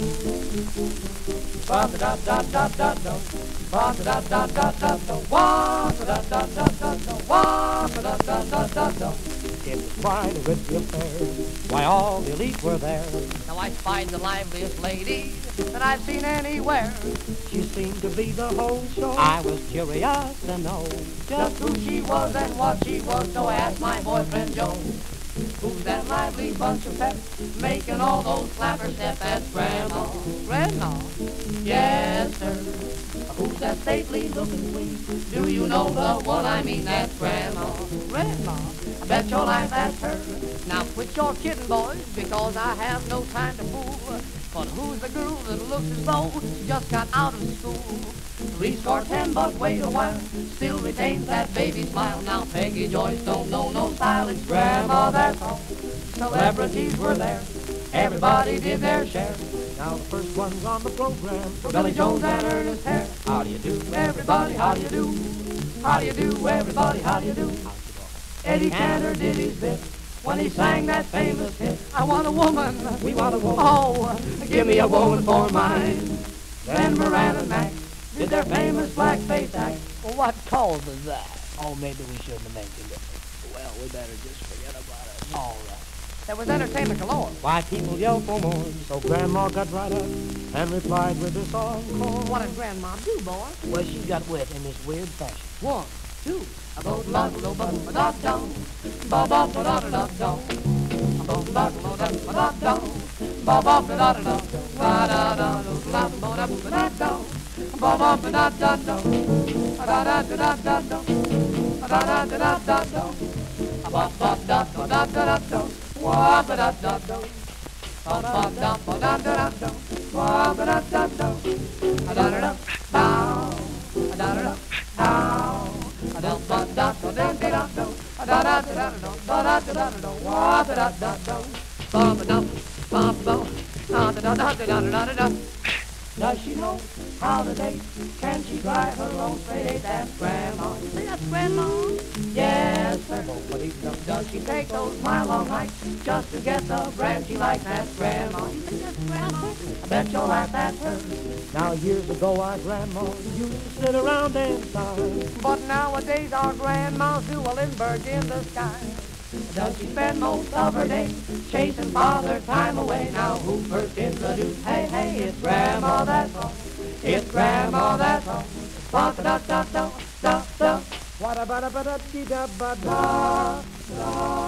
It was quite a rich affair. Why, all the elite were there. Now I spied the liveliest lady that I've seen anywhere. She seemed to be the whole show. I was curious to know Just who she was and what she was, so I asked my boyfriend Joe. Who's that lively bunch of pets making all those clapper steps? That's Grandma. Grandma? Yes, sir. Who's that stately looking queen? Do you know the one I mean? That's Grandma. Grandma? I bet your life that's her. Now quit your kidding, boys, because I have no time to fool. But who's the girl that looks as though she just got out of school? Three score ten, but wait a while. Still retains that baby smile. Now Peggy Joyce don't know no style. Grandma, that's all. Celebrities were there. Everybody did their share. Now the first one's on the program. For Billy Jones and Ernest Hare. How do you do, everybody? How do you do? How do you do, everybody? How do you do? Eddie Cantor did his bit when he sang that famous hit. I want a woman. We want a woman. Oh, give me a woman for mine. Then Moran and Mack did their famous blackface act. Well, what causes that? Oh, maybe we shouldn't have mentioned it. Well, we better just forget about it. All right. There was entertainment galore. Why people yell for more. So Grandma got right up and replied with this encore. What did Grandma do, boy? Well, she got wet in this weird fashion. One, two, a boat ba ba ba ba da dum, ba ba ba da da da a boat ba ba da ba da dum, ba ba ba da da da, ba da da da ba ba da ba da dum, ba ba ba da da dum, da da da da da dum, da da da da da dum, a ba ba da da da da da wa ba da da dum. Ba ba da ba da da da wa ba da da dum, a da da da Does she know how to date? Can she drive her own freight? That's Grandma. That's Grandma? Does she take those mile-long hikes just to get the bread she likes? That's Grandma. Grandma? I bet you'll laugh at her. Now years ago our grandma used to sit around and sigh. But nowadays our grandmas do a Lindbergh in the sky. Does she spend most of her day chasing father time away? Now who first introduced? Hey, hey, it's grandma, that's all. It's grandma, that's all. Ba da da da da da What about a ba da da ba da da da.